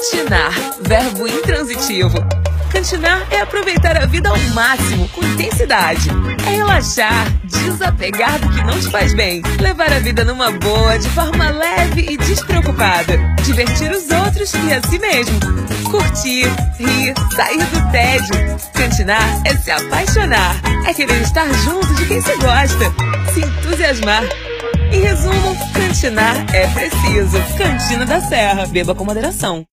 Cantinar, verbo intransitivo. Cantinar é aproveitar a vida ao máximo, com intensidade. É relaxar, desapegar do que não te faz bem. Levar a vida numa boa, de forma leve e despreocupada. Divertir os outros e a si mesmo. Curtir, rir, sair do tédio. Cantinar é se apaixonar. É querer estar junto de quem se gosta. Se entusiasmar. Em resumo, cantinar é preciso. Cantina da Serra. Beba com moderação.